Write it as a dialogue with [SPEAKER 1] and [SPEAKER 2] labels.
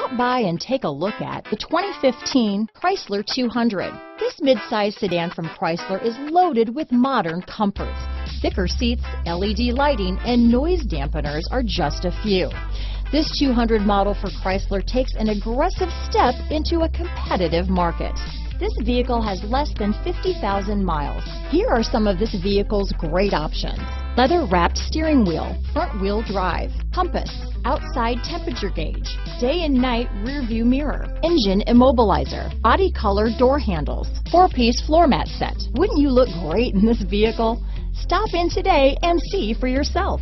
[SPEAKER 1] Stop by and take a look at the 2015 Chrysler 200. This midsize sedan from Chrysler is loaded with modern comforts. Thicker seats, LED lighting, and noise dampeners are just a few. This 200 model for Chrysler takes an aggressive step into a competitive market. This vehicle has less than 50,000 miles. Here are some of this vehicle's great options. Leather wrapped steering wheel, front wheel drive, compass, outside temperature gauge, day and night rear view mirror, engine immobilizer, body color door handles, four piece floor mat set. Wouldn't you look great in this vehicle? Stop in today and see for yourself.